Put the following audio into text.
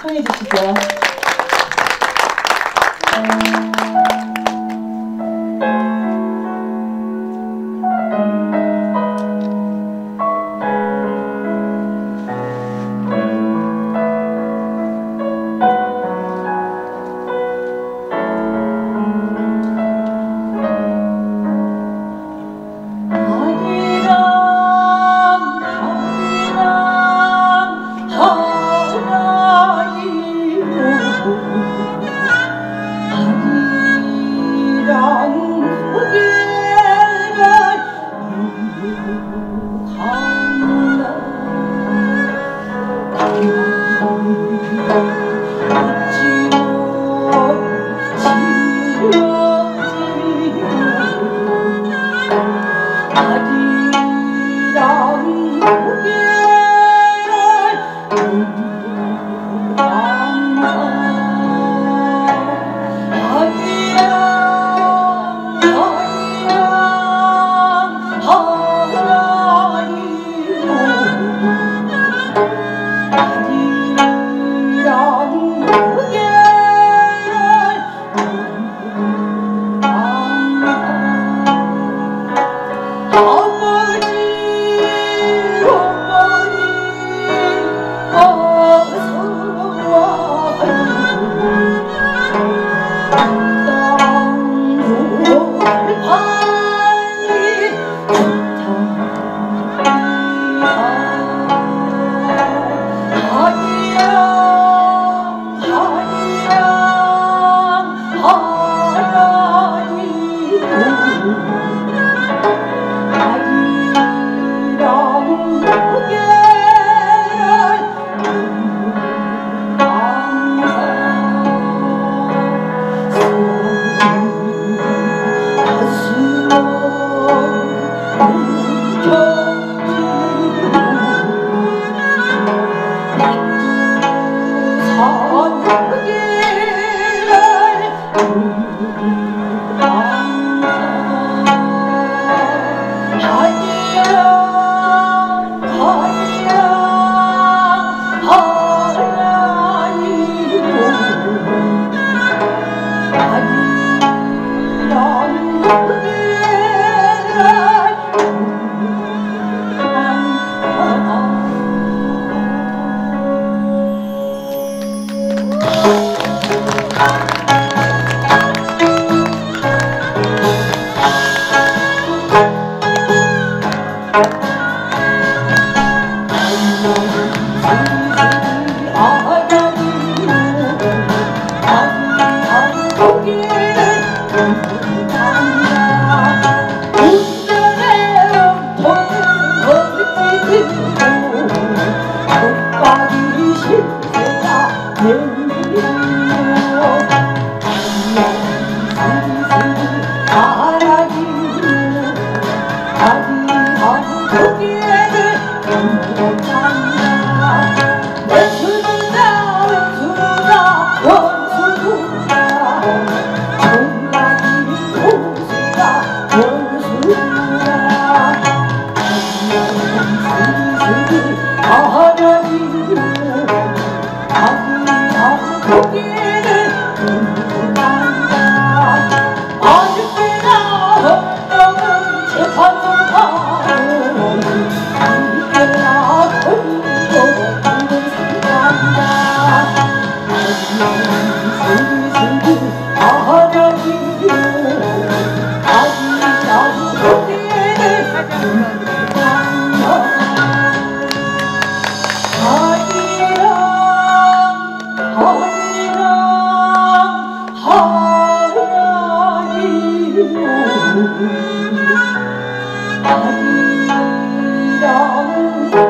청해 주시고요. 아기 Oh. 아기라는